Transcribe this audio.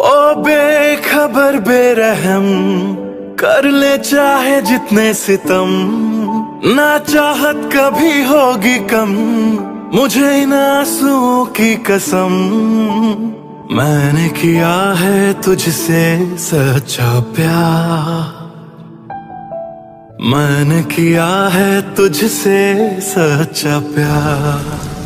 ओ बेखबर, बेरहम। कर ले चाहे जितने सितम। ना चाहत कभी होगी कम। मुझे इन आंसुओं की कसम। मैंने किया है तुझसे सच्चा प्यार। मैंने किया है तुझसे सच्चा प्यार।